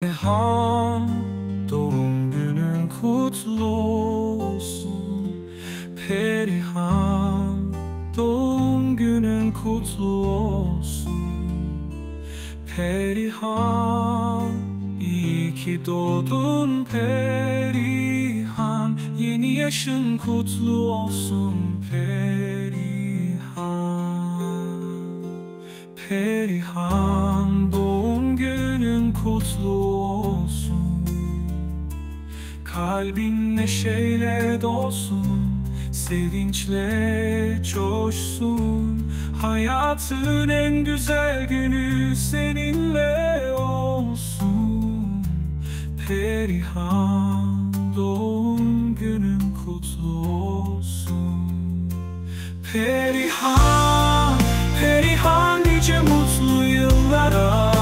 Perihan doğum günün kutlu olsun. Perihan doğum günün kutlu olsun. Perihan iyi ki doğdun Perihan. Yeni yaşın kutlu olsun Perihan. Perihan doğum günün kutlu Kalbin neşeyle dolsun Sevinçle coşsun. Hayatın en güzel günü seninle olsun. Perihan doğum günün kutlu olsun. Perihan, Perihan nice mutlu yıllara.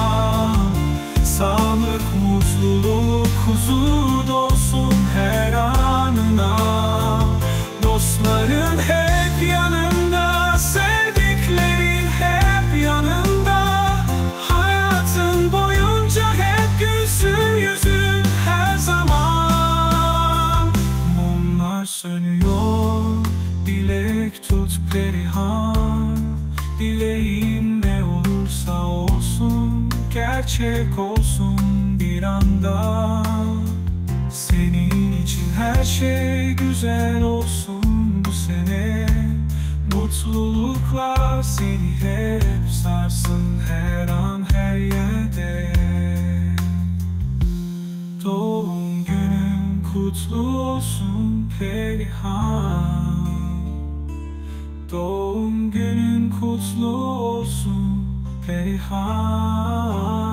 Sağlık, mutluluk, huzur sönüyor, dilek tut Perihan Dileğin ne olursa olsun, gerçek olsun bir anda. Senin için her şey güzel olsun bu sene. Mutluluklar seni hep sarsın her an kutlu olsun Perihan. Doğum günün kutlu olsun Perihan